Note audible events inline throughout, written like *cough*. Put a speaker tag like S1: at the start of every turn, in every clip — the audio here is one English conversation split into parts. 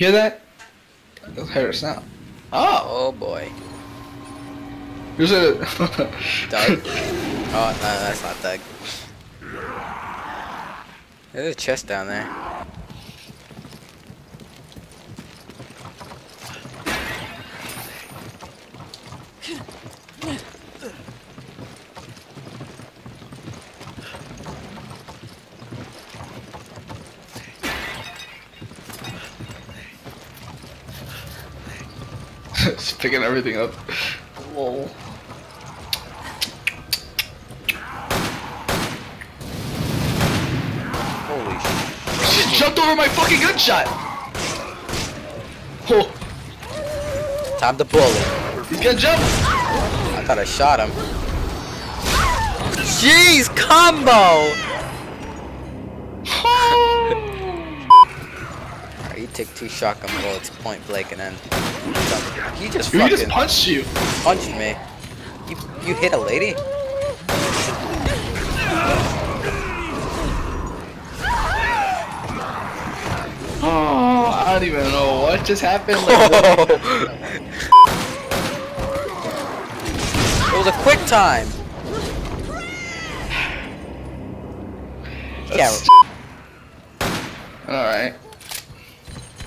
S1: Hear that? That hurts now. Oh,
S2: Oh boy.
S1: here's a. *laughs*
S2: Doug? Oh, no, that's not Doug. There's a chest down there.
S1: Just picking everything up. Whoa.
S2: Holy sh!
S1: She jumped over my fucking gunshot! Oh,
S2: Time to bully.
S1: he's gonna jump!
S2: I thought I shot him. Jeez, combo! *laughs* Take two shotgun bullets, point blank, and then he just
S1: He
S2: fucking
S1: just punched you.
S2: punched me. You you hit a lady?
S1: Oh, I don't even know what just happened. Like, *laughs*
S2: it was a quick time. *sighs*
S1: that's- Alright.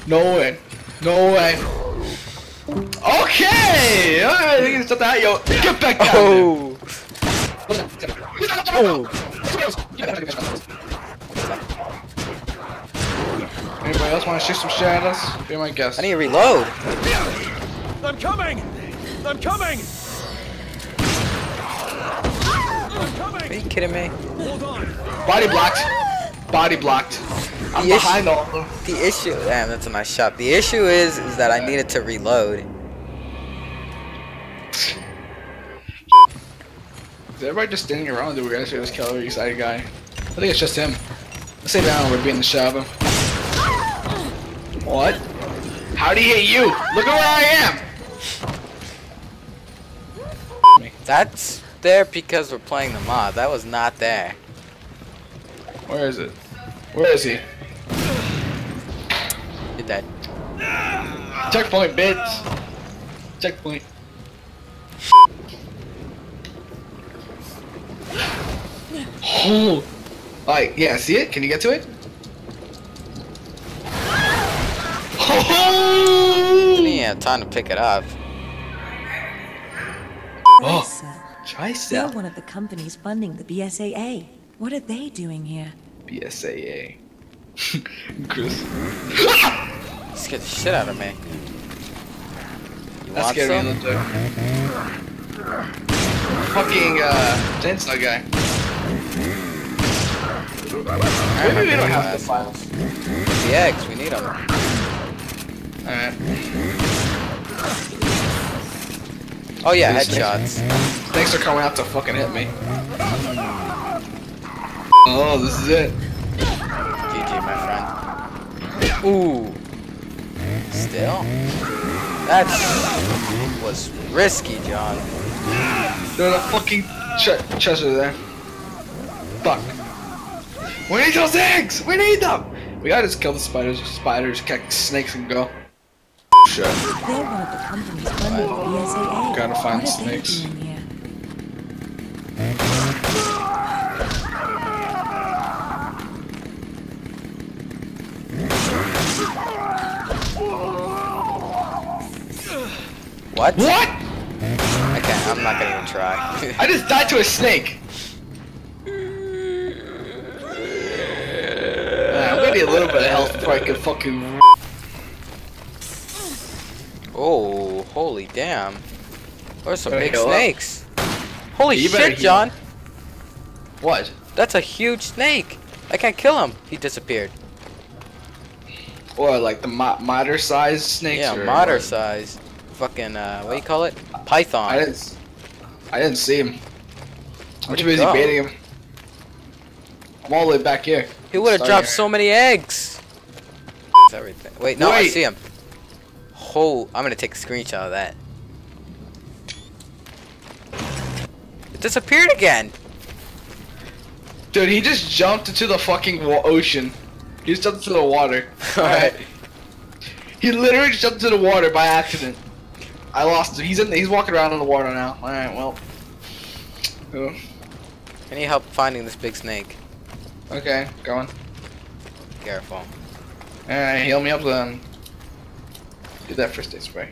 S1: No way. No way. Okay! Alright, you can stop that. Yo, get back down
S2: Oh.
S1: there. Oh. Anybody else want to shoot some shit at us? Be my guest.
S2: I need to reload.
S3: I'm coming! I'm coming!
S2: Are you kidding me?
S3: Hold on!
S1: Body blocked. Body blocked. I'm
S2: The issue-
S1: behind all of them.
S2: The issue, damn, that's a nice shot. The issue is, is that I needed to reload.
S1: Is everybody just standing around? Did we actually just kill every excited guy? I think it's just him. Let's say down we're beating the Shaba. What? How do he hit you? Look at where I am!
S2: That's there because we're playing the mod. That was not there.
S1: Where is it? Where is he?
S2: You're dead.
S1: Checkpoint, bitch! Checkpoint. Oh! Alright, yeah, see it? Can you get to it? Oh!
S2: Yeah, time to pick it up.
S1: Oh,
S4: Lisa, You're one of the companies funding the BSAA. What are they doing here?
S1: BSAA. Chris. *laughs* *laughs*
S2: Scared the shit out of me. You
S1: That
S2: want
S1: scared me a little bit. Fucking, uh, Chainsaw guy. Maybe we don't have to files.
S2: The eggs, we need them.
S1: Alright.
S2: Oh yeah, headshots.
S1: Snakes are coming out to fucking hit me. Oh, this is it.
S2: GG, my friend. Ooh. Still? That was risky, John.
S1: There's a fucking tre treasure there. Fuck. We need those eggs! We need them! We gotta just kill the spiders. Spiders, kick snakes, and go. Shit.
S4: They're one of the companies funding the BSAA.
S1: Gotta find
S4: what
S1: snakes.
S4: they doing here?
S2: What?
S1: What?
S2: I can't, I'm not gonna even try. *laughs*
S1: I just died to a snake. Uh, I'm gonna need a little bit of health before I can fucking.
S2: oh, holy damn. There's some big
S1: heal up.
S2: snakes. Holy
S1: You
S2: shit. John.
S1: What?
S2: That's a huge snake. I can't kill him. He disappeared.
S1: What, like the mo modder sized snakes?
S2: Yeah,
S1: or
S2: modder size. Fucking, uh, what do you call it? Python.
S1: I didn't. I didn't see him. I'm too busy
S2: go?
S1: baiting him. I'm all the way back here.
S2: He would have dropped so many eggs. Everything. Wait, no, I see him. Oh, I'm gonna take a screenshot of that. It disappeared again.
S1: Dude, he just jumped into the fucking wa- ocean. He just jumped into the water. *laughs*
S2: Alright.
S1: He literally jumped into the water by accident. I lost him. He's in. He's walking around in the water now. All right. Well. Oh,
S2: I need help finding this big snake.
S1: Okay. Going.
S2: Careful.
S1: All right. Heal me up then. Do that first aid spray.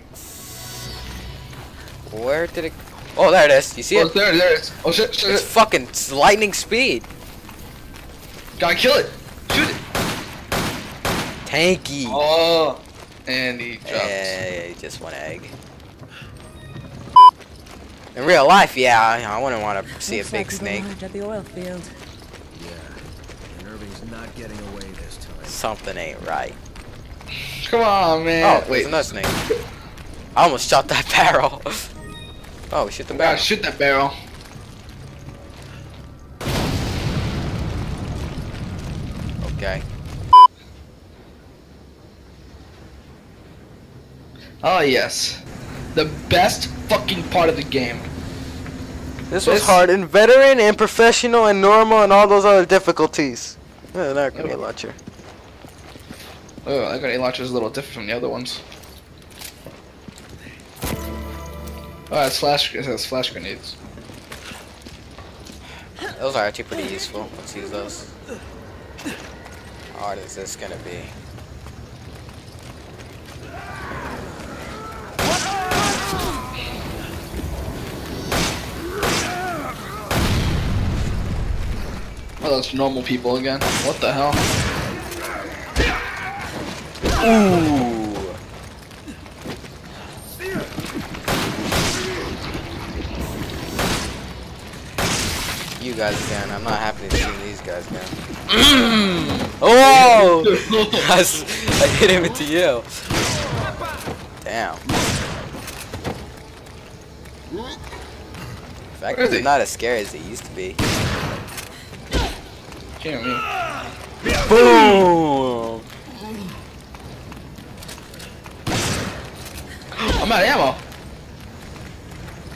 S2: Where did it? Oh, there it is. You see
S1: Oh,
S2: it?
S1: there, there it is. Oh shit, shit,
S2: It's
S1: shit.
S2: fucking it's lightning speed.
S1: Gotta kill it. Shoot it.
S2: Tanky.
S1: Oh. And he drops.
S2: Hey, just one egg. In real life, yeah, I, I wouldn't want to see
S4: Looks
S2: a big
S4: like
S2: snake.
S4: at the oil field.
S3: Yeah. And Irving's not getting away this time.
S2: Something ain't right.
S1: Come on, man.
S2: Oh, wait,
S1: wait.
S2: another snake. I almost shot that *laughs* barrel. oh, shoot the
S1: Gotta
S2: barrel.
S1: shoot that barrel.
S2: Okay.
S1: Oh yes. The best fucking part of the game.
S2: This
S1: was
S2: was hard in veteran and professional and normal and all those other difficulties. Yeah, that could be a launcher.
S1: Oh, I got a launcher is a little different from the other ones. Oh, it's flash. It has flash grenades.
S2: Those are actually pretty useful. Let's use those. How hard is this gonna be?
S1: Oh, that's normal people again. What the hell?
S2: Ooh. You guys again. I'm not happy to see these guys again. Mm. Oh! *laughs* I, I hit him into you. Damn. Fact, it's not as scary as it used to be.
S1: Can't me.
S2: Boom!
S1: I'm out of ammo.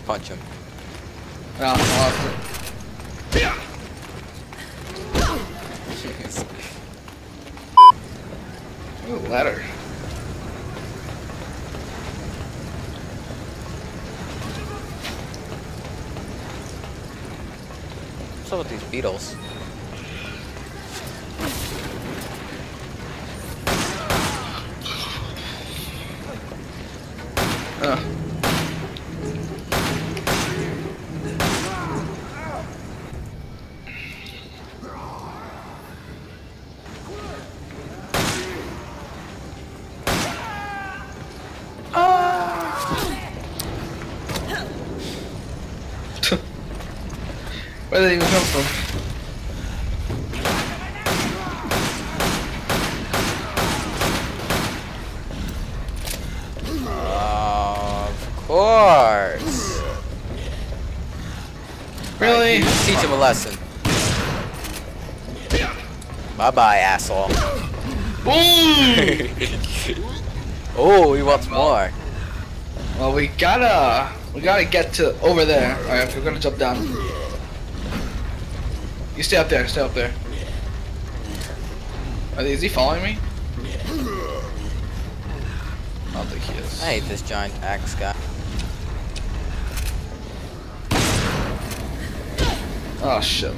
S2: Punch him.
S1: Oh, no, I lost it. Ooh, ladder.
S2: What's up with these beetles?
S1: Uh. Where did they even come from?
S2: Of course.
S1: Really?
S2: Teach him a lesson. Bye bye, asshole. Oh, *laughs* he wants more.
S1: well, we gotta, we gotta get to over there. All right, we're gonna jump down. You stay up there. Stay up there. Are they, is he following me? I don't think he is.
S2: I hate this giant axe guy.
S1: Oh shit.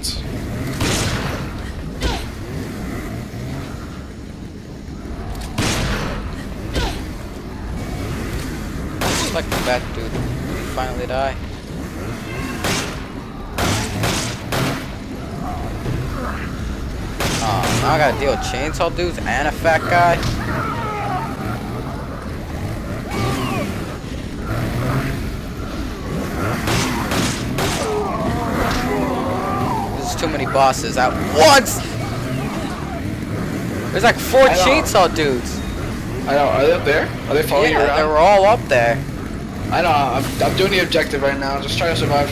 S2: Like the bat dude. Finally die? Oh, now I gotta deal with chainsaw dudes and a fat guy. There's too many bosses at once. There's like four chainsaw dudes.
S1: I know. Are they up there? Are they following you
S2: Yeah, they
S1: around?
S2: were all up there.
S1: I know. I'm, I'm doing the objective right now. Just trying to survive.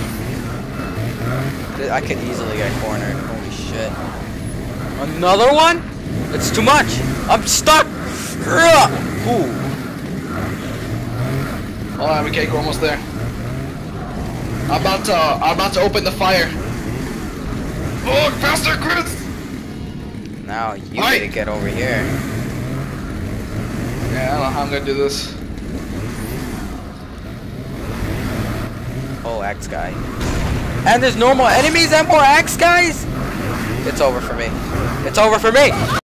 S2: I could easily get cornered. Holy shit. Another one? It's too much. I'm stuck. Ooh.
S1: Hold on, okay, we're almost there. I'm about to. I'm about to open the fire. Oh, faster, Chris!
S2: Now you
S1: Mike.
S2: need to get over here.
S1: Yeah, I don't know how I'm gonna do this.
S2: Oh, X guy. And there's no more enemies and more X guys? It's over for me. It's over for me.